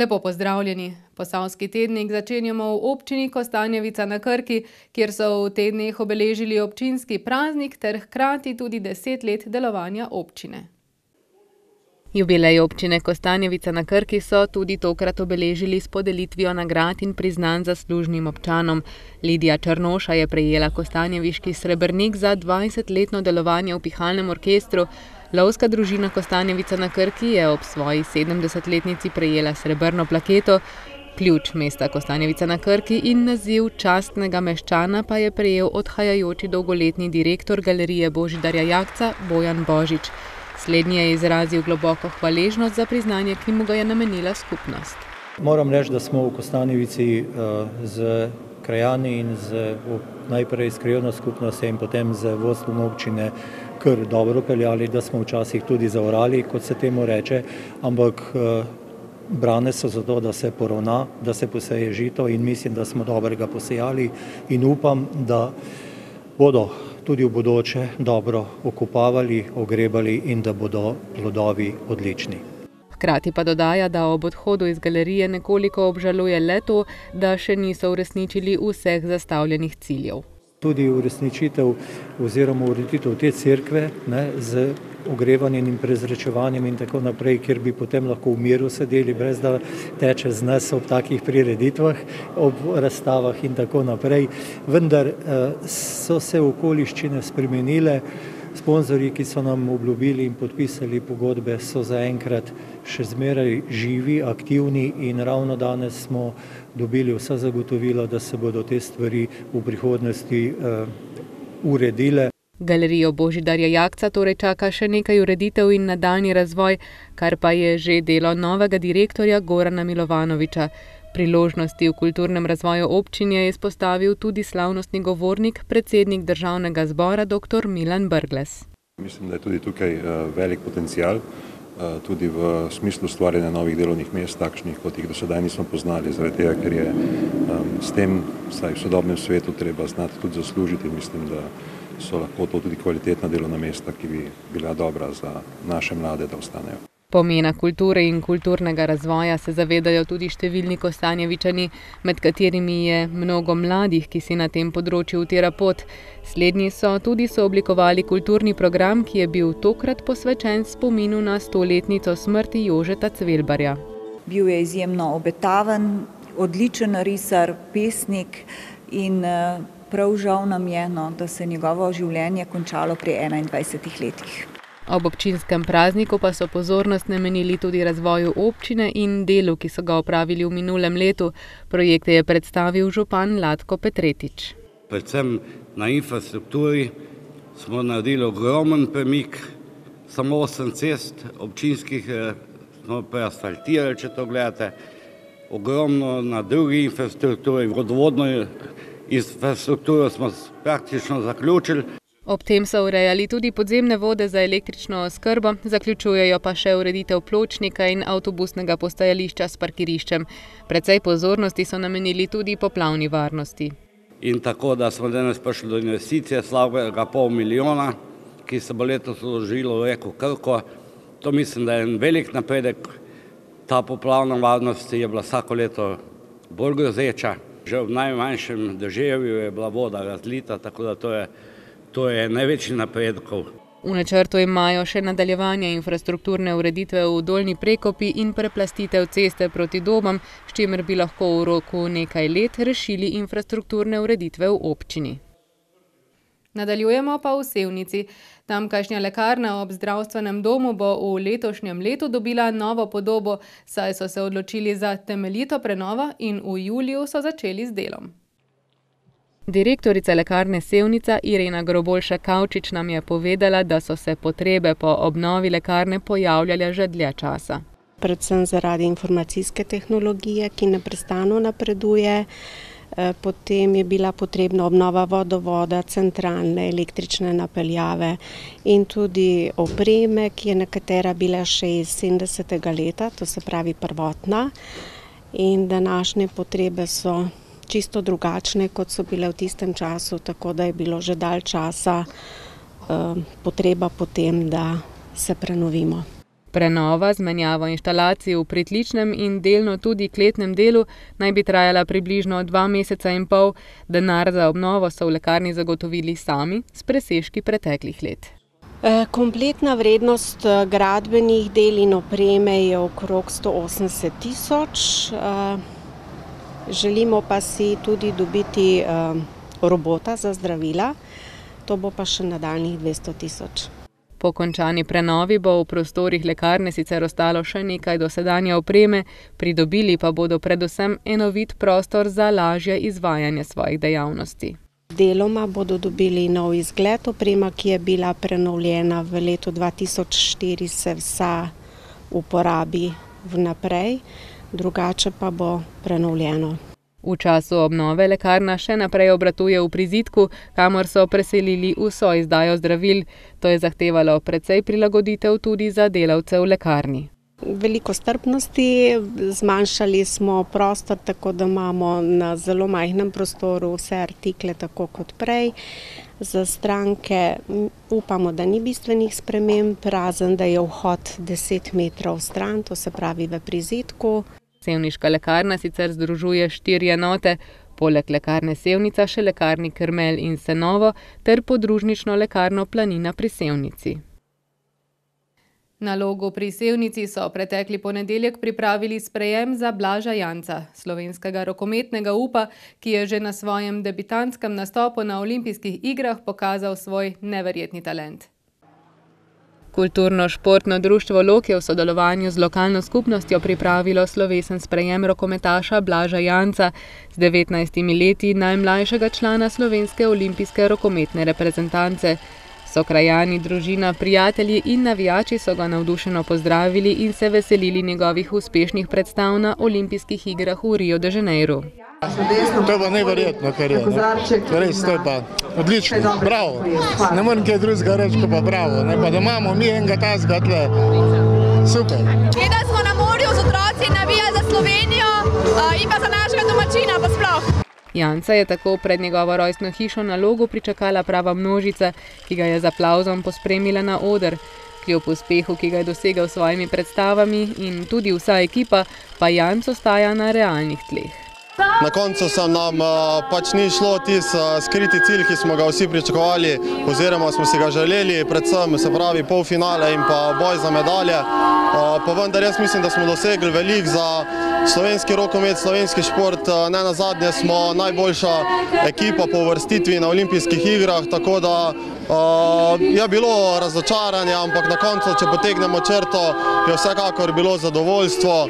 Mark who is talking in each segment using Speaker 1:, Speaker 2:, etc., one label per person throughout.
Speaker 1: Lepo pozdravljeni. Posavski tednik začenjamo v občini Kostanjevica na Krki, kjer so v teh dneh obeležili občinski praznik ter hkrati tudi deset let delovanja občine. Jubilej občine Kostanjevica na Krki so tudi tokrat obeležili s podelitvijo nagrad in priznanj zaslužnim občanom. Lidija Črnoša je prejela kostanjeviški srebrnik za dvajsetletno delovanje v pihalnem orkestru, Lovska družina Kostanjevica na Krki je ob svoji sedemdesetletnici prejela srebrno plaketo, ključ mesta Kostanjevica na Krki in naziv častnega meščana pa je prejel odhajajoči dolgoletni direktor Galerije Božidarja Jakca Bojan Božič. Slednji je izrazil globoko hvaležnost za priznanje, ki mu ga je namenila skupnost.
Speaker 2: Moram reči, da smo v Kostanjevici, s krajani in z najprej s krajevno skupnostjo in potem z vodstvom občine kar dobro peljali, da smo včasih tudi zaorali, kot se temu reče, ampak, brane so zato, da se poravna, da se poseje žito, in mislim, da smo dobrega posejali, in upam, da bodo tudi v bodoče dobro okopavali, ogrebali in da bodo plodovi odlični.
Speaker 1: Hkrati pa dodaja, da ob odhodu iz galerije nekoliko obžaluje le to, da še niso uresničili vseh zastavljenih ciljev.
Speaker 2: Tudi uresničitev oziroma ureditev te cerkve, ne, z ogrevanjem in prezračevanjem in tako naprej, kjer bi potem lahko v miru sedeli, brez da teče z nas ob takih prireditvah, ob razstavah in tako naprej. Vendar, so se okoliščine spremenile, sponzorji, ki so nam obljubili in podpisali pogodbe, so zaenkrat še zmeraj živi, aktivni in ravno danes smo dobili vsa zagotovila, da se bodo te stvari v prihodnosti, uredile.
Speaker 1: Galerijo Božidarja Jakca torej čaka še nekaj ureditev in nadaljnji razvoj, kar pa je že delo novega direktorja Gorana Milovanoviča. Priložnosti v kulturnem razvoju občin je izpostavil tudi slavnostni govornik, predsednik državnega zbora doktor Milan Brglez.
Speaker 3: Mislim, da je tudi tukaj, velik potencial, tudi v smislu ustvarjanja novih delovnih mest, takšnih, kot jih do sedaj nismo poznali, zaradi tega, ker je, s tem, vsaj v sodobnem svetu, treba znati tudi zaslužiti, in mislim, da so lahko to tudi kvalitetna delovna mesta, ki bi bila dobra za naše mlade, da ostanejo.
Speaker 1: Pomena kulture in kulturnega razvoja se zavedajo tudi številni Kostanjevičani, med katerimi je mnogo mladih, ki si na tem področju utira pot. Slednji so tudi sooblikovali kulturni program, ki je bil tokrat posvečen spominu na stoletnico smrti Jožeta Cvelbarja.
Speaker 4: Bil je izjemno obetaven, odličen risar, pesnik in, prav žal nam je, no, da se je njegovo življenje končalo pri enaindvajsetih letih.
Speaker 1: Ob občinskem prazniku pa so pozornost namenili tudi razvoju občine in delu, ki so ga opravili v minulem letu. Projekte je predstavil župan Latko Petretič.
Speaker 5: Predvsem na infrastrukturi smo naredili ogromen premik. Samo osem cest občinskih, smo preasfaltirali, če to gledate. Ogromno na drugi infrastrukturi, vodovodno infrastrukturo smo praktično zaključili.
Speaker 1: Ob tem so urejali tudi podzemne vode za električno oskrbo, zaključujejo pa še ureditev pločnika in avtobusnega postajališča s parkiriščem. Precej pozornosti so namenili tudi poplavni varnosti.
Speaker 5: In tako da smo danes prišli do investicije slabega pol milijona, ki se bo letos vložilo v reko Krko. To mislim, da je en velik napredek. Ta poplavna varnost je bila vsako leto bolj grozeča. Že ob najmanjšem deževju je bila voda razlita, tako da to je, to je eden največjih napredkov.
Speaker 1: V načrtu imajo še nadaljevanje infrastrukturne ureditve v Dolnji Prekopi in preplastitev ceste proti Dobam, s čimer bi lahko v roku nekaj let rešili infrastrukturne ureditve v občini. Nadaljujemo pa v Sevnici. Tamkajšnja lekarna ob zdravstvenem domu bo v letošnjem letu dobila novo podobo, saj so se odločili za temeljito prenovo in v juliju so začeli z delom. Direktorica Lekarne Sevnica, Irena Groboljšek Kavčič, nam je povedala, da so se potrebe po obnovi lekarne pojavljale že dlje časa.
Speaker 6: Predvsem zaradi informacijske tehnologije, ki neprestano napreduje, potem je bila potrebna obnova vodovoda, centralne električne napeljave in tudi opreme, ki je nekatera bila še iz sedemdesetega leta, to se pravi prvotna. In današnje potrebe so čisto drugačne, kot so bile v tistem času, tako da je bilo že dalj časa, potreba po tem, da se prenovimo.
Speaker 1: Prenova z menjavo inštalacij v pritličnem in delno tudi kletnem delu naj bi trajala približno dva meseca in pol, denar za obnovo so v lekarni zagotovili sami s presežki preteklih let.
Speaker 6: Eh, kompletna vrednost eh, gradbenih del in opreme je okrog 180 tisoč. Eh, želimo pa si tudi dobiti robota za zdravila, to bo pa še nadaljnih 200 tisoč.
Speaker 1: Po končani prenovi bo v prostorih lekarne sicer ostalo še nekaj dosedanje opreme, pridobili pa bodo predvsem enovit prostor za lažje izvajanje svojih dejavnosti.
Speaker 6: Deloma bodo dobili nov izgled, oprema, ki je bila prenovljena v letu 2004, se vsa uporabi vnaprej, drugače pa bo prenovljeno.
Speaker 1: V času obnove lekarna še naprej obratuje v prizitku, kamor so preselili vso izdajo zdravil. To je zahtevalo precej prilagoditev tudi za delavce v lekarni
Speaker 6: veliko strpnosti, zmanjšali smo prostor, tako da imamo na zelo majhnem prostoru vse artikle, tako kot prej. Za stranke upamo, da ni bistvenih sprememb, razen da je vhod 10 metrov stran, to se pravi v prizitku.
Speaker 1: Sevniška lekarna sicer združuje štiri enote, poleg lekarne Sevnica še lekarni Krmel in Senovo ter podružnično lekarno Planina pri Sevnici. Na logu pri Sevnici so pretekli ponedeljek pripravili sprejem za Blaža Janca, slovenskega rokometnega upa, ki je že na svojem debitantskem nastopu na olimpijskih igrah pokazal svoj neverjetni talent. Kulturno-športno društvo Lok je v sodelovanju z lokalno skupnostjo pripravilo slovesen sprejem rokometaša Blaža Janca z 19 leti najmlajšega člana slovenske olimpijske rokometne reprezentance. So krajani, družina, prijatelji in navijači so ga navdušeno pozdravili in se veselili njegovih uspešnih predstav na olimpijskih igrah v Rio de Janeiro.
Speaker 7: To je pa neverjetno, kar je. Res, to je pa odlično. Bravo. Ne morem kaj drugega reči, pa bravo. Ne, pa da imamo mi enega tazga tle. Super.
Speaker 8: Gleda smo na morju z otroci, navija za Slovenijo in pa za našega domačina pa sploh.
Speaker 1: Janca je tako pred njegovo rojstno hišo na logu pričakala prava množica, ki ga je z aplauzom pospremila na oder. Kljub uspehu, ki ga je dosegal s svojimi predstavami in tudi vsa ekipa, pa Janc ostaja na realnih tleh.
Speaker 9: Na koncu se nam uh, pač ni šlo tisti uh, skriti cilj, ki smo ga vsi pričakovali oziroma smo si ga želeli, predvsem se pravi polfinale in pa boj za medalje. Uh, pa vendar jaz mislim, da smo dosegli velik za slovenski rokomet, slovenski šport. Ne na zadnje smo najboljša ekipa po vrstitvi na olimpijskih igrah, tako da je bilo razočaranje, ampak na koncu, če potegnemo črto, je vsekakor bilo zadovoljstvo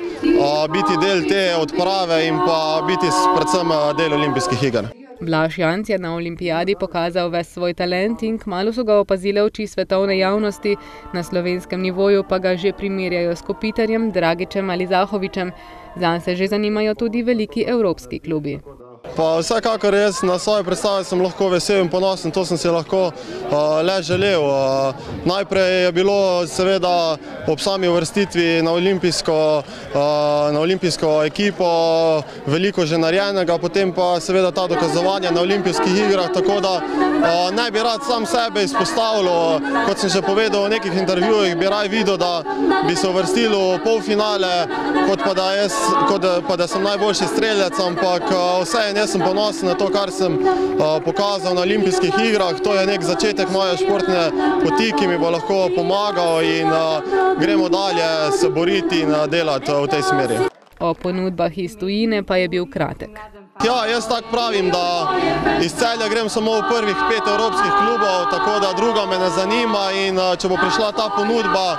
Speaker 9: biti del te odprave in pa biti predvsem del olimpijskih iger.
Speaker 1: Blaž Janc je na olimpijadi pokazal ves svoj talent in kmalo so ga opazile oči svetovne javnosti, na slovenskem nivoju pa ga že primerjajo s Kopitarjem, Dragičem ali Zahovičem. Zanj se že zanimajo tudi veliki evropski klubi.
Speaker 9: Pa vsekakor jaz na svoje predstave sem lahko vesel in ponosen, to sem si lahko uh, le želel. Uh, najprej je bilo seveda ob sami uvrstitvi na olimpijsko, uh, na olimpijsko ekipo veliko že narejenega, potem pa seveda ta dokazovanja na olimpijskih igrah, tako da uh, ne bi rad sam sebe izpostavljal, kot sem že povedal v nekih intervjujih, bi raj videl, da bi se uvrstil v polfinale, kot pa da, jaz, kot pa da sem najboljši streljec, ampak uh, vse je jaz sem ponosen na to, kar sem pokazal na olimpijskih igrah. To je nek začetek moje športne poti, ki mi bo lahko pomagal in gremo dalje se boriti in delati v tej smeri.
Speaker 1: O ponudbah iz tujine pa je bil kratek.
Speaker 9: Ja, jaz tako pravim, da iz celja grem samo v prvih pet evropskih klubov, tako da druga me ne zanima in če bo prišla ta ponudba,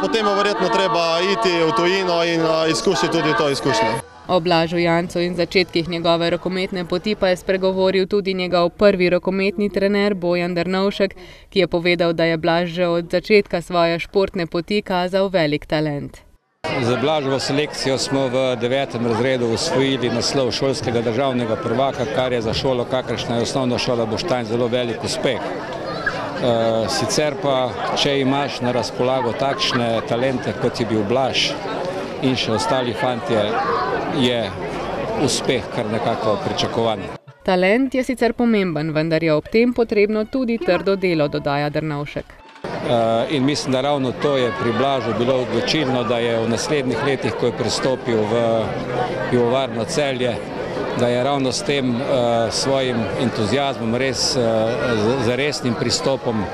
Speaker 9: potem bo verjetno treba iti v tujino in izkušiti tudi to izkušnjo.
Speaker 1: O Blažu Jancu in začetkih njegove rokometne poti pa je spregovoril tudi njegov prvi rokometni trener Bojan Drnovšek, ki je povedal, da je Blaž že od začetka svoje športne poti kazal velik talent.
Speaker 10: Za Blažovo selekcijo smo v devetem razredu usvojili naslov šolskega državnega prvaka, kar je za šolo, kakršna je osnovna šola Boštanj, zelo velik uspeh. Eh, sicer pa, če imaš na razpolago takšne talente, kot je bil Blaž in še ostali fantje, je uspeh kar nekako pričakovan.
Speaker 1: Talent je sicer pomemben, vendar je ob tem potrebno tudi trdo delo, dodaja Drnovšek.
Speaker 10: in mislim, da ravno to je pri Blažu bilo odločilno, da je v naslednjih letih, ko je pristopil v pivovarno celje, da je ravno s tem svojim entuzijazmom, res z resnim pristopom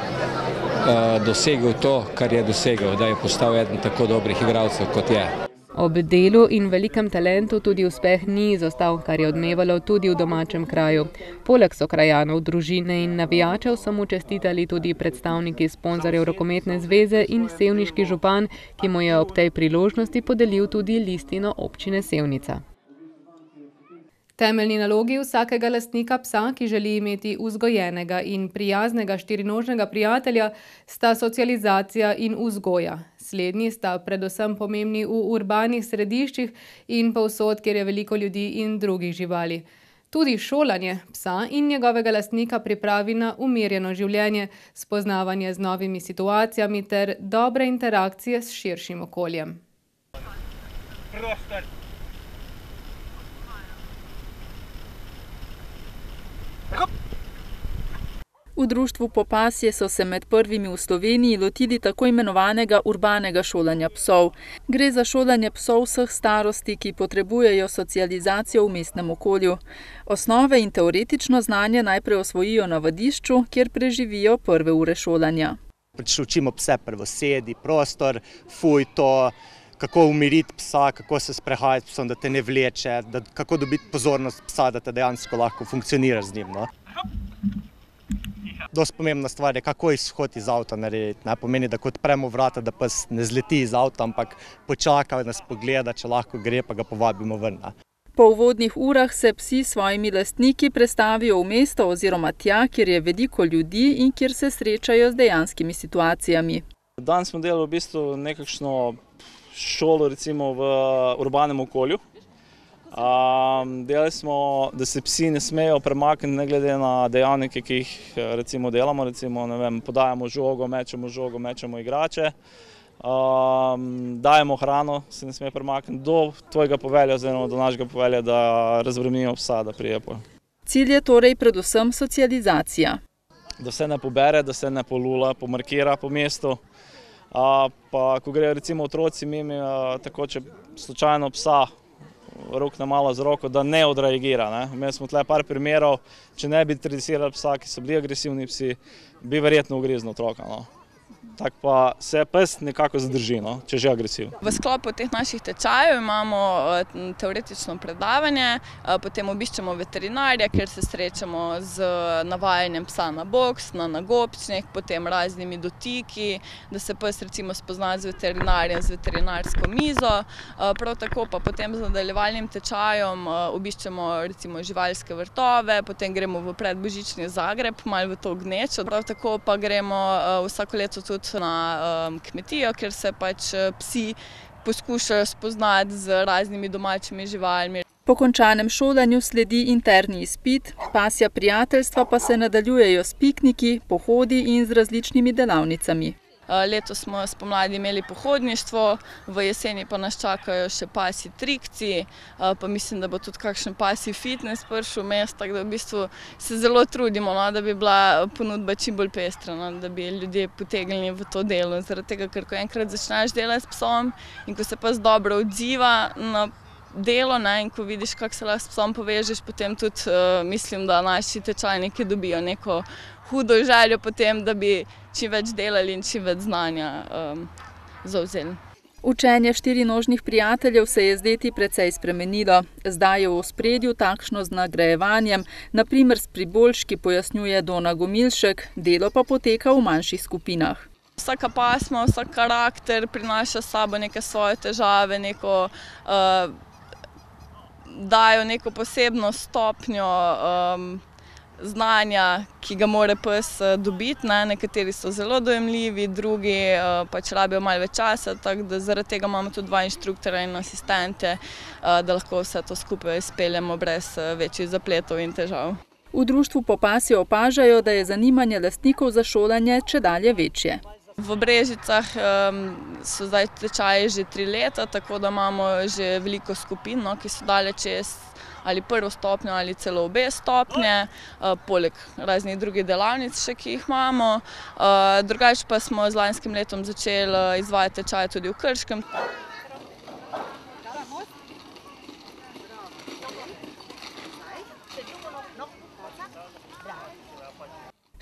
Speaker 10: dosegel to, kar je dosegel, da je postal eden tako dobrih igralcev, kot je.
Speaker 1: Ob delu in velikem talentu tudi uspeh ni izostal, kar je odmevalo tudi v domačem kraju. Poleg sokrajanov, družine in navijačev so mu čestitali tudi predstavniki sponzorjev rokometne zveze in sevniški župan, ki mu je ob tej priložnosti podelil tudi listino občine Sevnica. Temeljni nalogi vsakega lastnika psa, ki želi imeti vzgojenega in prijaznega štirinožnega prijatelja, sta socializacija in vzgoja. Slednji sta predvsem pomembni v urbanih središčih in povsod, kjer je veliko ljudi in drugih živali. Tudi šolanje psa in njegovega lastnika pripravi na umirjeno življenje, spoznavanje z novimi situacijami ter dobre interakcije s širšim okoljem. Prostor.
Speaker 11: V društvu Popasje so se med prvimi v Sloveniji lotili tako imenovanega urbanega šolanja psov. Gre za šolanje psov vseh starosti, ki potrebujejo socializacijo v mestnem okolju. Osnove in teoretično znanje najprej osvojijo na vadišču, kjer preživijo prve ure šolanja.
Speaker 12: Pač učimo pse prvo sedi, prostor, fuj to, kako umiriti psa, kako se sprehajati s psom, da te ne vleče, da, kako dobiti pozornost psa, da te dejansko lahko funkcionira z njim. No. Dosti pomembna stvar je, kako izhod iz avta narediti. Ne pomeni, da kot odpremo vrata, da pes ne zleti iz avta, ampak počaka, nas pogleda, če lahko gre, pa ga povabimo ven.
Speaker 11: Po uvodnih urah se psi s svojimi lastniki prestavijo v mesto oziroma tja, kjer je veliko ljudi in kjer se srečajo z dejanskimi situacijami.
Speaker 13: Danes smo delali v bistvu nekakšno šolo recimo v urbanem okolju. Um, delali smo, da se psi ne smejo premakniti, ne glede na dejavnike, ki jih recimo delamo. Recimo, vem, podajamo žogo, mečemo žogo, mečemo igrače. Um, dajemo hrano, se ne sme premakniti do tvojega povelja, oziroma do našega povelja, da razbremenimo psa, da prije po.
Speaker 11: Cilj je torej predvsem socializacija.
Speaker 13: Da se ne pobere, da se ne polula, pomarkira po mestu. Uh, pa ko grejo recimo otroci mimi, uh, tako če slučajno psa rok na malo z roko, da ne odreagira. Imeli smo tle par primerov, če ne bi tresirali psa, ki so bili agresivni psi, bi verjetno ugriznil otroka. No. Tako pa se pes nekako zadrži, no, če že agresiv.
Speaker 14: V sklopu teh naših tečajev imamo teoretično predavanje, potem obiščemo veterinarja, kjer se srečamo z navajanjem psa na boks, na nagobčnik, potem raznimi dotiki, da se pes recimo spozna z veterinarjem, z veterinarsko mizo. Prav tako pa potem z nadaljevalnim tečajem obiščemo recimo živalske vrtove, potem gremo v predbožični Zagreb, malo v to gnečo. Prav tako pa gremo vsako leto tudi na um, kmetijo, kjer se pač psi poskušajo spoznati z raznimi domačimi živalmi.
Speaker 11: Po končanem šolanju sledi interni izpit, pasja prijateljstva pa se nadaljujejo s pikniki, pohodi in z različnimi delavnicami.
Speaker 14: Letos smo spomladi imeli pohodništvo, v jeseni pa nas čakajo še pasi trikci, pa mislim, da bo tudi kakšen pasi fitness prišel vmes, tako da v bistvu se zelo trudimo, no, da bi bila ponudba čim bolj pestra, no, da bi ljudje potegnili v to delo. Zaradi tega, ker ko enkrat začneš delati s psom in ko se pes dobro odziva na delo ne, in ko vidiš, kako se lahko s psom povežeš, potem tudi mislim, da naši tečajniki dobijo neko hudo željo potem, da bi čim več delali in čim več znanja um, zavzeli.
Speaker 11: Učenje štirinožnih prijateljev se je zdeti precej spremenilo. Zdaj je v spredju takšno z nagrajevanjem, naprimer s priboljški pojasnjuje Dona Gomilšek, delo pa poteka v manjših skupinah.
Speaker 14: Vsaka pasma, vsak karakter prinaša s sabo neke svoje težave, neko, uh, dajo neko posebno stopnjo um, znanja, ki ga mora pes dobiti. Ne. Nekateri so zelo dojemljivi, drugi pač rabijo malo več časa, tako da zaradi tega imamo tudi dva inštruktorja in asistente, da lahko vse to skupaj izpeljemo brez večjih zapletov in težav.
Speaker 11: V društvu Popasje opažajo, da je zanimanje lastnikov za šolanje čedalje večje.
Speaker 14: V Brežicah so zdaj tečaji že tri leta, tako da imamo že veliko skupin, no, ki so dale čez ali prvo stopnjo ali celo obe stopnje, poleg raznih drugih delavnic še, ki jih imamo. Drugače pa smo z lanskim letom začeli izvajati tečaje tudi v Krškem.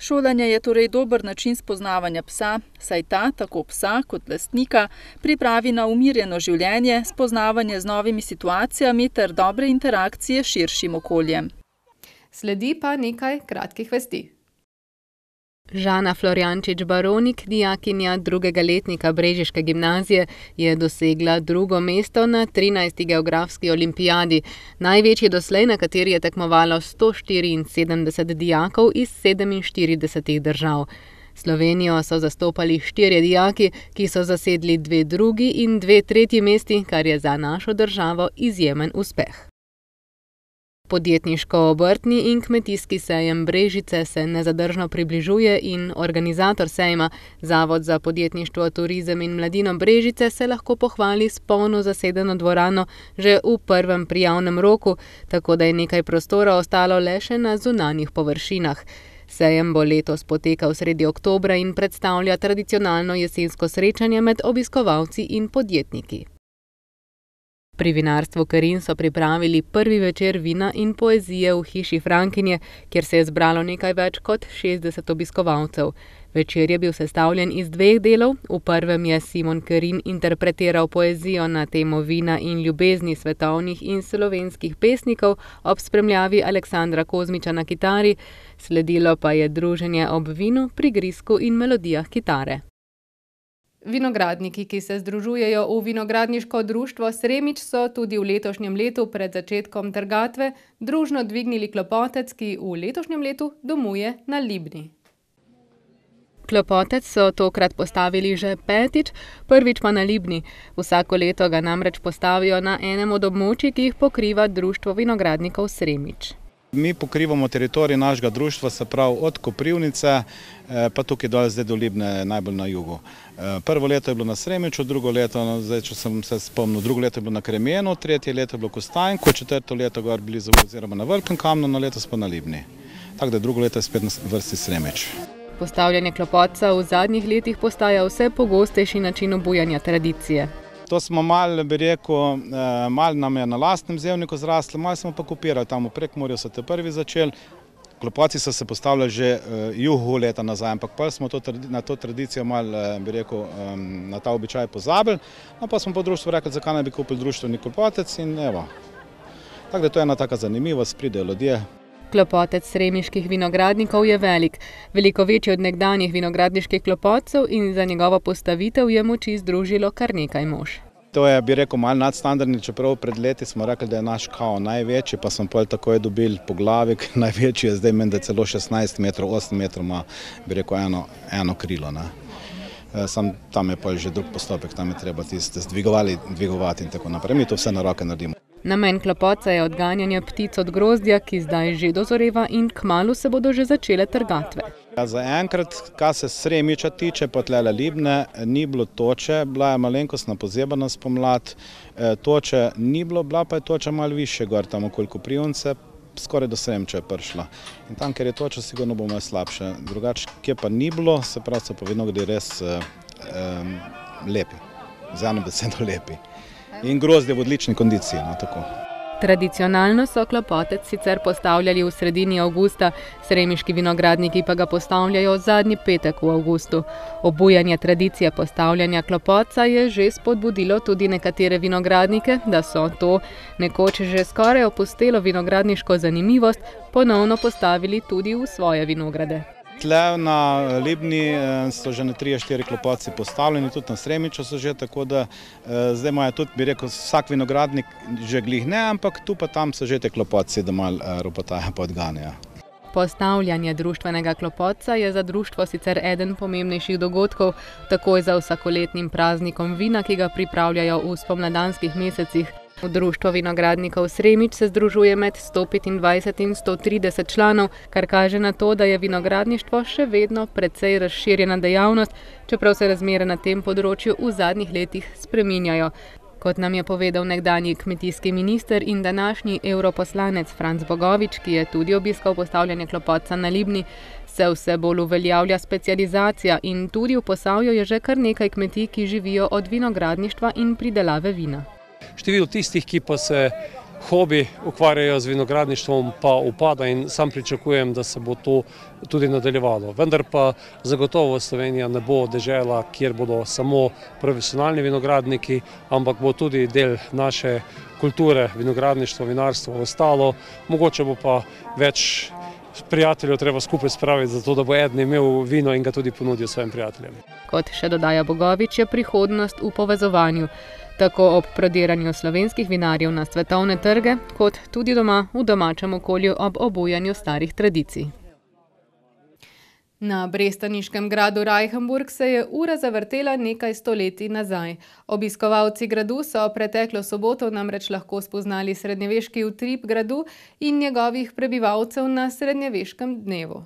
Speaker 11: Šolanje je torej dober način spoznavanja psa, saj ta, tako psa kot lastnika, pripravi na umirjeno življenje, spoznavanje z novimi situacijami ter dobre interakcije s širšim okoljem.
Speaker 1: Sledi pa nekaj kratkih vesti. Žana Florjančič Baronik, dijakinja drugega letnika brežiške gimnazije, je dosegla drugo mesto na trinajsti geografski olimpijadi, največji doslej, na kateri je tekmovalo sto štiriinsedemdeset dijakov iz sedeminštiridesetih držav. Slovenijo so zastopali štirje dijaki, ki so zasedli dve drugi in dve tretji mesti, kar je za našo državo izjemen uspeh. Podjetniško-obrtni in kmetijski sejem Brežice se nezadržno približuje in organizator sejma, Zavod za podjetništvo, turizem in mladino Brežice, se lahko pohvali s polno zasedeno dvorano že v prvem prijavnem roku, tako da je nekaj prostora ostalo le še na zunanjih površinah. Sejem bo letos potekal sredi oktobra in predstavlja tradicionalno jesensko srečanje med obiskovalci in podjetniki. Pri vinarstvu Karin so pripravili prvi večer vina in poezije v Hiši Frankinje, kjer se je zbralo nekaj več kot šestdeset obiskovalcev. Večer je bil sestavljen iz dveh delov, v prvem je Simon Kerin interpretiral poezijo na temo vina in ljubezni svetovnih in slovenskih pesnikov ob spremljavi Aleksandra Kozmiča na kitari, sledilo pa je druženje ob vinu, prigrizku in melodijah kitare. Vinogradniki, ki se združujejo v vinogradniško društvo Sremič, so tudi v letošnjem letu pred začetkom trgatve družno dvignili klopotec, ki v letošnjem letu domuje na Libni. Klopotec so tokrat postavili že petič, prvič pa na Libni. Vsako leto ga namreč postavijo na enem od območij, ki jih pokriva Društvo vinogradnikov Sremič.
Speaker 15: Mi pokrivamo teritorij našega društva, se pravi od Koprivnice pa tukaj dol zdaj do Libne, najbolj na jugu. Prvo leto je bilo na Sremiču, drugo leto, zdaj če sem se spomnil, drugo leto je bilo na Kremenu, tretje leto je bilo v Kostanjku, četrto leto gor blizu oziroma na Velikem Kamnu, no, letos pa na Libni. Tako da drugo leto je spet na vrsti Sremič.
Speaker 1: Postavljanje klopotca v zadnjih letih postaja vse pogostejši način obujanja tradicije.
Speaker 15: To smo malo, bi rekel, malo nam je na lastnem zelniku zraslo, malo smo pa kopirali, tam v Prekmurju so ta prvi začeli. Klopotci so se postavljali že juhu leta nazaj, ampak pol smo to na to tradicijo malo, bi rekel, na ta običaj pozabili, no, pol smo pa v društvu rekli, zakaj ne bi kupili društveni klopotec, in evo. Tako da to je ena taka zanimivost, pridejo ljudje.
Speaker 1: Klopotec sremiških vinogradnikov je velik, veliko večji od nekdanjih vinogradniških klopotcev, in za njegovo postavitev je moči združilo kar nekaj mož.
Speaker 15: To je, bi rekel, malo nadstandardno, čeprav pred leti smo rekli, da je naš kao največji, pa smo pol takoj dobili poglavje, največji je zdaj menda celo šestnajst metrov, osem metrov ima, bi rekel, eno, eno krilo, ne. Samo tam je pol že drug postopek, tam je treba tiste dvigovali dvigovati in tako naprej, mi to vse na roke naredimo.
Speaker 1: Namen klopotca je odganjanje ptic od grozdja, ki zdaj že dozoreva, in kmalu se bodo že začele trgatve.
Speaker 15: Ja, zaenkrat, kar se Sremiča tiče pa tulele Libne, ni bilo toče, bila je malenkostna pozebana spomlad, toče ni bilo, bila pa je toča malo višje gor tam okoli Koprivnice, skoraj do Sremiča je prišla. In tam, kjer je toča, sigurno bo malo slabše, drugače, kje pa ni bilo, se pravi, so pa vinogradi res lepi. Z eno besedo lepi. In grozdje v odlični kondiciji, no, tako.
Speaker 1: Tradicionalno so klopotec sicer postavljali v sredini avgusta, sremiški vinogradniki pa ga postavljajo zadnji petek v avgustu. Obujanje tradicije postavljanja klopotca je že spodbudilo tudi nekatere vinogradnike, da so to, nekoč že skoraj opustelo vinogradniško zanimivost, ponovno postavili tudi v svoje vinograde.
Speaker 15: Tule na Libni so že trije, štiri klopotci postavljeni, tudi na Sremiču so že, tako da zdaj imajo tudi, bi rekel, vsak vinogradnik, že glih ne, ampak tu pa tam so že ti klopotci, da malo ropotajo pa odganjajo.
Speaker 1: Postavljanje društvenega klopotca je za društvo sicer eden pomembnejših dogodkov, takoj za vsakoletnim praznikom vina, ki ga pripravljajo v spomladanskih mesecih. Društvo vinogradnikov Sremič se združuje med 125 in 130 članov, kar kaže na to, da je vinogradništvo še vedno precej razširjena dejavnost, čeprav se razmere na tem področju v zadnjih letih spreminjajo. Kot nam je povedal nekdanji kmetijski minister in današnji europoslanec Franc Bogovič, ki je tudi obiskal postavljanje klopotca na Libni, se vse bolj uveljavlja specializacija in tudi v Posavju je že kar nekaj kmetij, ki živijo od vinogradništva in pridelave vina.
Speaker 16: Število tistih, ki pa se hobi ukvarjajo z vinogradništvom, pa upada in sam pričakujem, da se bo to tudi nadaljevalo. Vendar pa zagotovo Slovenija ne bo dežela, kjer bodo samo profesionalni vinogradniki, ampak bo tudi del naše kulture, vinogradništvo, vinarstvo ostalo. Mogoče bo pa več prijateljev treba skupaj spraviti, zato da bo eden imel vino in ga tudi ponudil svojim prijateljem.
Speaker 1: Kot še dodaja Bogovič, je prihodnost v povezovanju tako ob prodiranju slovenskih vinarjev na svetovne trge, kot tudi doma v domačem okolju ob obujanju starih tradicij. Na brestaniškem gradu Reichenburg se je ura zavrtela nekaj stoletij nazaj. Obiskovalci gradu so preteklo soboto namreč lahko spoznali srednjeveški utrip gradu in njegovih prebivalcev na srednjeveškem dnevu.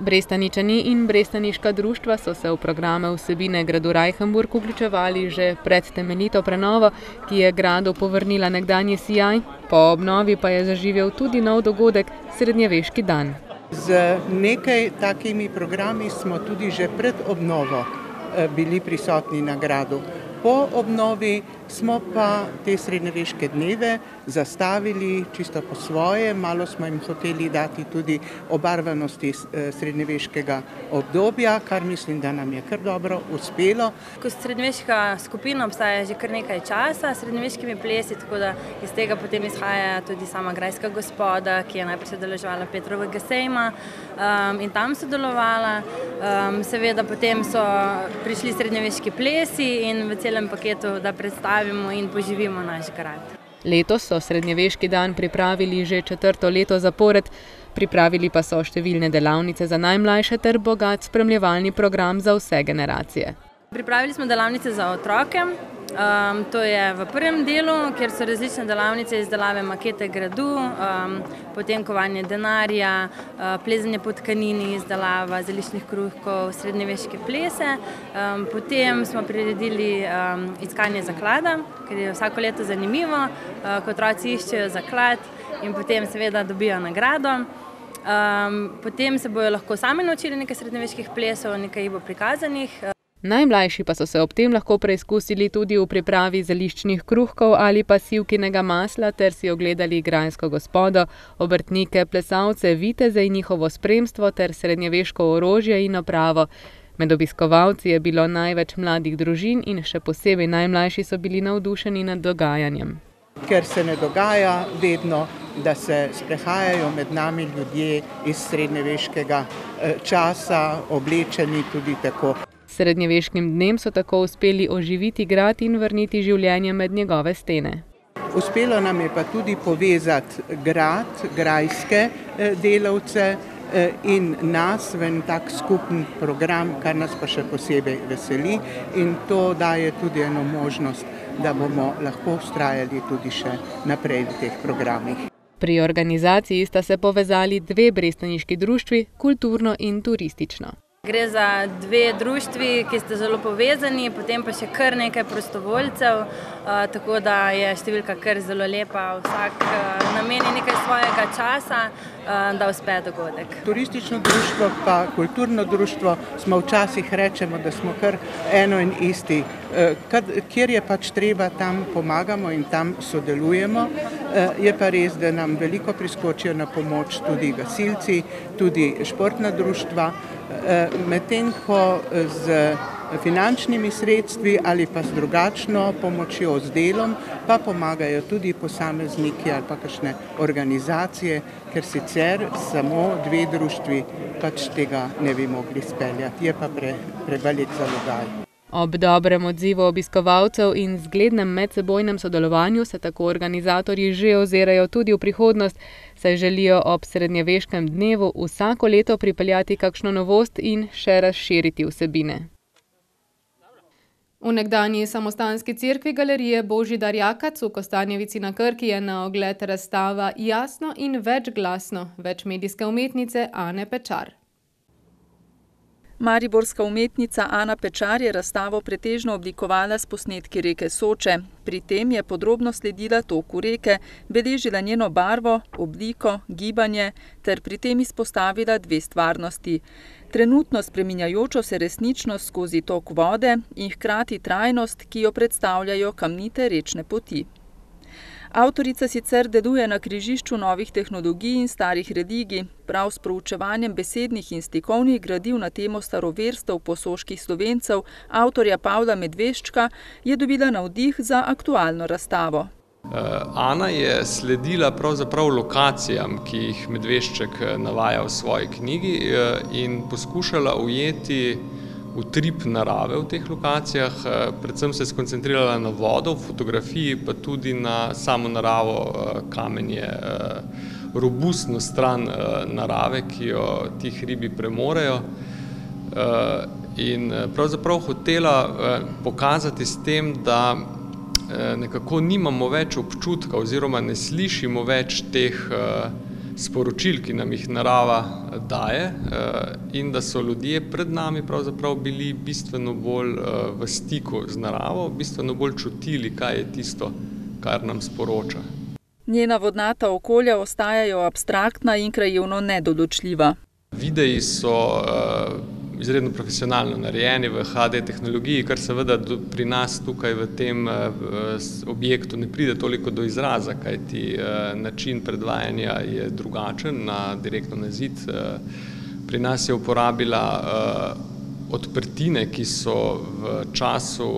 Speaker 1: Brestaničani in brestaniška društva so se v programe vsebine gradu Reichenburg vključevali že pred temeljito prenovo, ki je gradu povrnila nekdanji sijaj, po obnovi pa je zaživel tudi nov dogodek, srednjeveški dan.
Speaker 17: Z nekaj takimi programi smo tudi že pred obnovo bili prisotni na gradu. Po obnovi smo pa te srednjeveške dneve zastavili čisto po svoje, malo smo jim hoteli dati tudi obarvanosti srednjeveškega obdobja, kar mislim, da nam je kar dobro uspelo.
Speaker 18: Ko srednjeveška skupina obstaja že kar nekaj časa srednjeveškimi plesi, tako da iz tega potem izhaja tudi sama grajska gospoda, ki je najprej sodelovala Petrovega sejma um, in tam sodelovala. Um, seveda potem so prišli srednjeveški plesi in v celem paketu, da predstavljamo predstavimo in poživimo naš grad.
Speaker 1: Letos so srednjeveški dan pripravili že četrto leto zapored, pripravili pa so številne delavnice za najmlajše ter bogat spremljevalni program za vse generacije.
Speaker 18: Pripravili smo delavnice za otroke, um, to je v prvem delu, kjer so različne delavnice izdelave makete gradu, um, potem kovanje denarja, uh, plezanje po tkanini, izdelava zeliščnih kruhkov, srednjeveške plese. Um, potem smo priredili um, iskanje zaklada, ker je vsako leto zanimivo, uh, ko otroci iščejo zaklad in potem seveda dobijo nagrado. Um, potem se bojo lahko sami naučili nekaj srednjeveških plesov, nekaj jih bo prikazanih.
Speaker 1: Najmlajši pa so se ob tem lahko preizkusili tudi v pripravi zeliščnih kruhkov ali pa sivkinega masla ter si ogledali grajsko gospodo, obrtnike, plesalce, viteze in njihovo spremstvo ter srednjeveško orožje in opravo. Med obiskovalci je bilo največ mladih družin in še posebej najmlajši so bili navdušeni nad dogajanjem.
Speaker 17: Ker se ne dogaja vedno, da se sprehajajo med nami ljudje iz srednjeveškega časa, oblečeni tudi tako.
Speaker 1: Srednjeveškim dnem so tako uspeli oživiti grad in vrniti življenje med njegove stene.
Speaker 17: Uspelo nam je pa tudi povezati grad, grajske delavce in nas v en tak skupen program, kar nas pa še posebej veseli in to daje tudi eno možnost, da bomo lahko vztrajali tudi še naprej v teh programih.
Speaker 1: Pri organizaciji sta se povezali dve brestaniški društvi, kulturno in turistično.
Speaker 18: Gre za dve društvi, ki sta zelo povezani, potem pa še kar nekaj prostovoljcev, tako da je številka kar zelo lepa. Vsak nameni nekaj svojega časa, da uspe dogodek.
Speaker 17: Turistično društvo pa kulturno društvo smo včasih rečemo, da smo kar eno in isti. Kjer je pač treba, tam pomagamo in tam sodelujemo. Je pa res, da nam veliko priskočijo na pomoč tudi gasilci, tudi športna društva, medtem ko z finančnimi sredstvi ali pa z drugačno pomočjo, z delom, pa pomagajo tudi posamezniki ali pa kakšne organizacije, ker sicer samo dve društvi pač tega ne bi mogli speljati, je pa prevelik zalogaj.
Speaker 1: Ob dobrem odzivu obiskovalcev in zglednem medsebojnem sodelovanju se tako organizatorji že ozirajo tudi v prihodnost, saj želijo ob srednjeveškem dnevu vsako leto pripeljati kakšno novost in še razširiti vsebine. V nekdanji samostanski cerkvi galerije Božidar Jakac v Kostanjevici na Krki je na ogled razstava Jasno in večglasno večmedijske umetnice Ane Pečar.
Speaker 11: Mariborska umetnica Ana Pečar je razstavo pretežno oblikovala s posnetki reke Soče. Pri tem je podrobno sledila toku reke, beležila njeno barvo, obliko, gibanje ter pri tem izpostavila dve stvarnosti. Trenutno spreminjajočo se resničnost skozi tok vode in hkrati trajnost, ki jo predstavljajo kamnite rečne poti. Avtorica sicer deluje na križišču novih tehnologij in starih religij, prav s proučevanjem besednih in stikovnih gradiv na temo staroverstev posoških slovencev, avtorja Pavla Medveščka, je dobila navdih za aktualno razstavo.
Speaker 19: Ana je sledila pravzaprav lokacijam, ki jih Medvešček navaja v svoji knjigi in poskušala ujeti utrip narave v teh lokacijah, predvsem se je skoncentrirala na vodo, v fotografiji pa tudi na samo naravo, kamenje, robustno stran narave, ki jo ti hribi premorejo. In pravzaprav hotela pokazati s tem, da nekako nimamo več občutka oziroma ne slišimo več teh sporočil, ki nam jih narava daje, in da so ljudje pred nami pravzaprav bili bistveno bolj v stiku z naravo, bistveno bolj čutili, kaj je tisto, kar nam sporoča.
Speaker 11: Njena vodnata okolja ostajajo abstraktna in krajevno nedoločljiva.
Speaker 19: Videi so izredno profesionalno narejeni v HD tehnologiji, kar seveda pri nas tukaj v tem objektu ne pride toliko do izraza, kajti način predvajanja je drugačen na direktno na zid. Pri nas je uporabila odprtine, ki so v času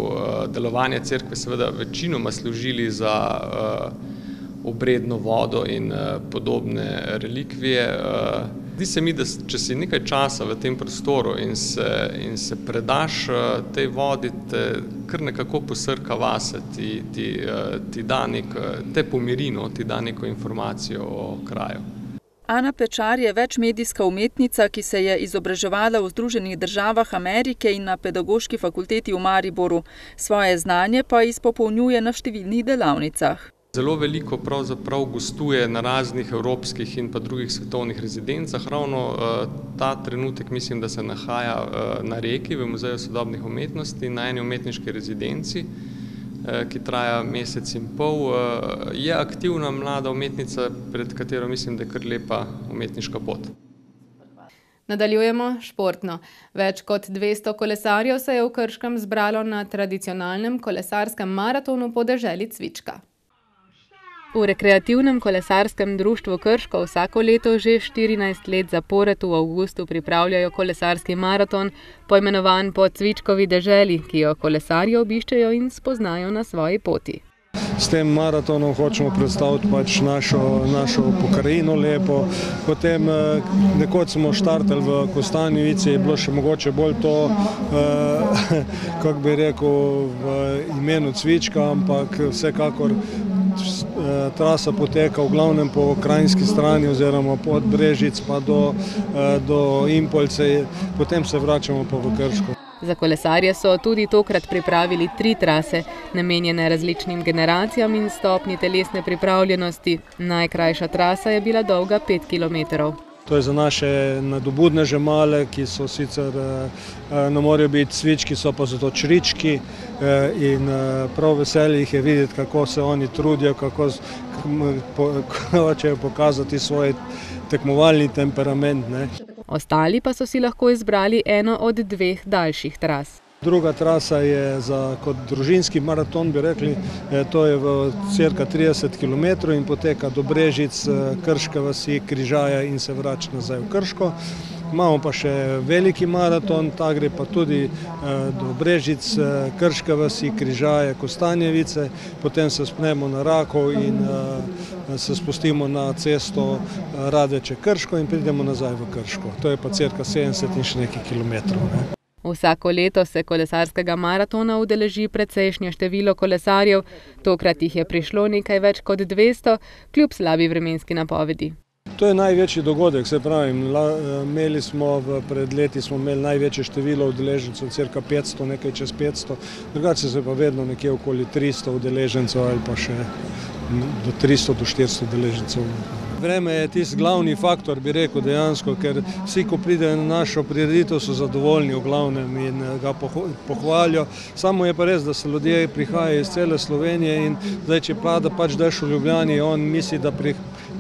Speaker 19: delovanja cerkve seveda večinoma služili za obredno vodo in podobne relikvije. Zdi se mi, da če si nekaj časa v tem prostoru in se, in se predaš tej vodi, te kar nekako posrka vase, ti, ti, ti da te pomiri, no, ti da neko informacijo o kraju.
Speaker 11: Ana Pečar je večmedijska umetnica, ki se je izobraževala v Združenih državah Amerike in na Pedagoški fakulteti v Mariboru. Svoje znanje pa izpopolnjuje na številnih delavnicah.
Speaker 19: Zelo veliko pravzaprav gostuje na raznih evropskih in pa drugih svetovnih rezidencah. Ravno ta trenutek mislim, da se nahaja na Reki v Muzeju sodobnih umetnosti na eni umetniški rezidenci, ki traja mesec in pol. Je aktivna mlada umetnica, pred katero mislim, da je kar lepa umetniška pot.
Speaker 1: Nadaljujemo športno. Več kot dvesto kolesarjev se je v Krškem zbralo na tradicionalnem kolesarskem maratonu po deželi Cvička. V Rekreativnem kolesarskem društvu Krško vsako leto že štirinajst let zapored v avgustu pripravljajo kolesarski maraton, poimenovan po Cvičkovi deželi, ki jo kolesarji obiščejo in spoznajo na svoji poti.
Speaker 20: S tem maratonom hočemo predstaviti pač našo, našo pokrajino lepo. Potem nekoč smo štartali v Kostanjevici, je bilo še mogoče bolj to, kako bi rekel, v imenu Cvička, ampak vsekakor trasa poteka v glavnem po kranjski strani oziroma od Brežic pa do, do Impoljce, potem se vračamo pa v Krško.
Speaker 1: Za kolesarje so tudi tokrat pripravili tri trase, namenjene različnim generacijam in stopnji telesne pripravljenosti. Najkrajša trasa je bila dolga pet kilometrov.
Speaker 20: To je za naše nadobudne žemale, ki so sicer, ne morejo biti cvički, so pa zato črički in prav veselje jih je videti, kako se oni trudijo, kako hočejo pokazati svoj tekmovalni temperament, ne.
Speaker 1: Ostali pa so si lahko izbrali eno od dveh daljših tras.
Speaker 20: Druga trasa je za kot družinski maraton, bi rekli, to je v cirka trideset kilometrov in poteka do Brežic, Krške vasi, Križaja in se vrača nazaj v Krško. Imamo pa še veliki maraton, ta gre pa tudi do Brežic, Krške vasi, Križaje, Kostanjevice, potem se vzpnemo na Rakov in se spustimo na cesto Radeče-Krško in pridemo nazaj v Krško. To je pa cirka sedemdeset in še nekaj kilometrov, ne.
Speaker 1: Vsako leto se kolesarskega maratona udeleži precejšnje število kolesarjev, tokrat jih je prišlo nekaj več kot dvesto, kljub slabi vremenski napovedi.
Speaker 20: To je največji dogodek, se pravi, imeli smo pred leti smo imeli največje število udeležencev, cirka 500, nekaj čez 500, drugače se pa vedno nekje okoli 300 udeležencev ali pa še do 300 do 400 udeležencev. Vreme je tisti glavni faktor, bi rekel dejansko, ker vsi, ko pridejo na našo prireditev, so zadovoljni v glavnem in ga pohvalijo. Samo je pa res, da se ljudje prihajajo iz cele Slovenije in zdaj, če pada pač dež v Ljubljani, on misli, da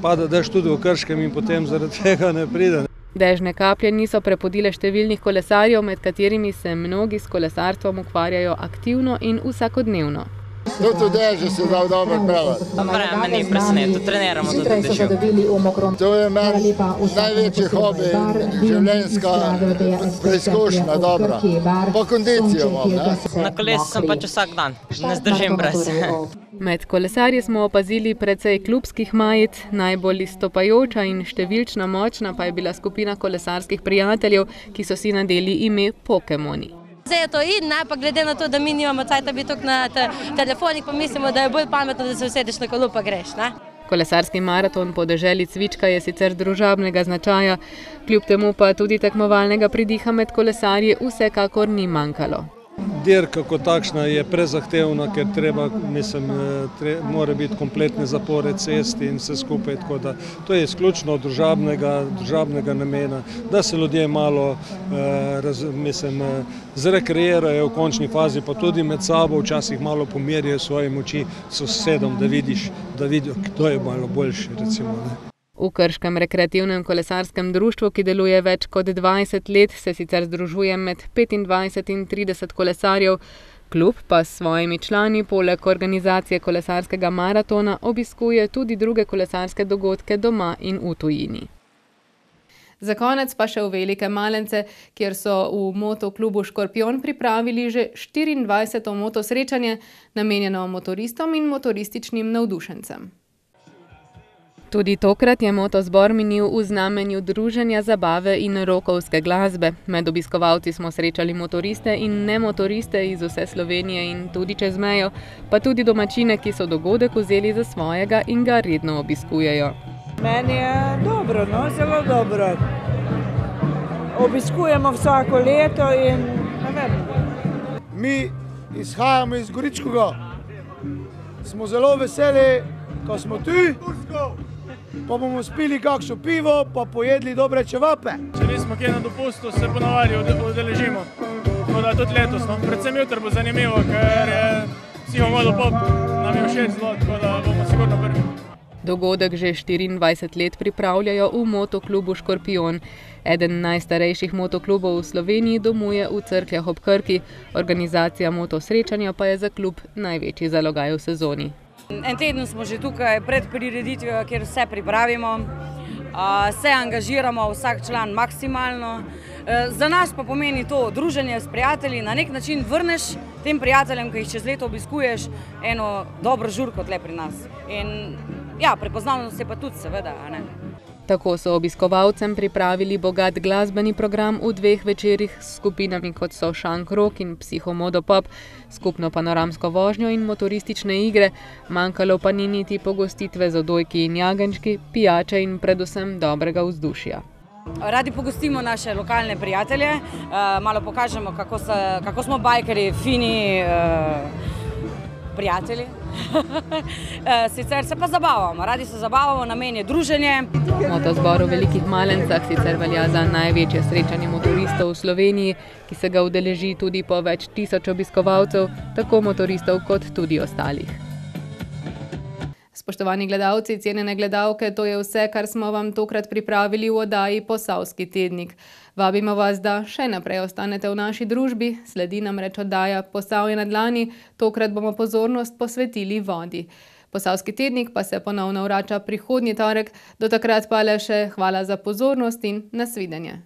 Speaker 20: pada dež tudi v Krškem in potem zaradi tega ne pride.
Speaker 1: Dežne kaplje niso prepodile številnih kolesarjev, med katerimi se mnogi s kolesarstvom ukvarjajo aktivno in vsakodnevno.
Speaker 21: Tudi v dežju se da dobro pravati.
Speaker 22: Vreme ni presenetno, treniramo tudi v dežju.
Speaker 21: To je meni največji hobi, življenjska preizkušnja dobra. Po kondicijo imam, ne?
Speaker 22: Na kolesu sem pač vsak dan, ne zdržim brez.
Speaker 1: Med kolesarji smo opazili precej klubskih majic, najbolj izstopajoča in številčna močna pa je bila skupina kolesarskih prijateljev, ki so si nadeli ime Pokemoni.
Speaker 23: Zdaj je to in, ne, pa glede na to, da mi nimamo cajta biti tukaj na te, telefonih, pa mislimo, da je bolj pametno, da se usedeš na kolo pa greš. Ne?
Speaker 1: Kolesarski maraton po deželi Cvička je sicer družabnega značaja, kljub temu pa tudi tekmovalnega pridiha med kolesarji vsekakor ni manjkalo.
Speaker 20: Dirka kot takšna je prezahtevna, ker treba, mislim, tre, mora biti kompletne zapore cesti in vse skupaj, tako da to je izključno družabnega, družabnega namena, da se ljudje malo, eh, raz, mislim, zrekreirajo v končni fazi, pa tudi med sabo včasih malo pomerijo svoje moči sosedom, da vidiš, da vidijo, kdo je malo boljši, recimo, ne.
Speaker 1: V Krškem rekreativnem kolesarskem društvu, ki deluje več kot 20 let, se sicer združuje med 25 in 30 kolesarjev. Klub pa s svojimi člani poleg organizacije kolesarskega maratona obiskuje tudi druge kolesarske dogodke doma in v tujini. Za konec pa še v Velike Malence, kjer so v motoklubu Škorpion pripravili že 24. motosrečanje, namenjeno motoristom in motorističnim navdušencem. Tudi tokrat je motozbor minil v znamenju druženja, zabave in rokovske glasbe. Med obiskovalci smo srečali motoriste in nemotoriste iz vse Slovenije in tudi čez mejo, pa tudi domačine, ki so dogodek vzeli za svojega in ga redno obiskujejo.
Speaker 24: Meni je dobro, no, zelo dobro. Obiskujemo vsako leto in ne vem.
Speaker 21: Mi izhajamo iz Goričkoga. Smo zelo veseli, ko smo tu pa bomo spili kakšno pivo, pa pojedli dobre čevape.
Speaker 25: Če nismo kje na dopustu, se ponavadi udeležimo. Tako da tudi letos, no. predvsem jutri bo zanimivo, ker je psihomodo pop, nam je všeč zelo, tako da bomo sigurno prvi.
Speaker 1: Dogodek že 24 let pripravljajo v motoklubu Škorpion. Eden najstarejših motoklubov v Sloveniji domuje v Crkljah ob Krki, organizacija motosrečanja pa je za klub največji zalogaj v sezoni.
Speaker 26: En teden smo že tukaj pred prireditvijo, kjer vse pripravimo, se angažiramo vsak član maksimalno. Za nas pa pomeni to druženje s prijatelji, na nek način vrneš tem prijateljem, ki jih čez leto obiskuješ, eno dobro žurko tle pri nas. In ja, prepoznavnost je pa tudi seveda, a ne.
Speaker 1: Tako so obiskovalcem pripravili bogat glasbeni program v dveh večerih s skupinami kot so Šank Rock in Psihomodo Pop, skupno panoramsko vožnjo in motoristične igre, manjkalo pa ni niti pogostitve z odojki in jagenčki, pijače in predvsem dobrega vzdušja.
Speaker 26: Radi pogostimo naše lokalne prijatelje, malo pokažemo, kako, se, kako smo bajkeri, fini prijatelji. sicer se pa zabavamo, radi se zabavamo, namen je druženje.
Speaker 1: Motozbor v Velikih Malencah sicer velja za največje srečanje motoristov v Sloveniji, ki se ga udeleži tudi po več tisoč obiskovalcev, tako motoristov kot tudi ostalih. Spoštovani gledalci, cenjene gledalke, to je vse, kar smo vam tokrat pripravili v oddaji Posavski tednik. Vabimo vas, da še naprej ostanete v naši družbi, sledi namreč oddaja Posavje na dlani, tokrat bomo pozornost posvetili vodi. Posavski tednik pa se ponovno vrača prihodnji torek, do takrat pa le še hvala za pozornost in nasvidenje.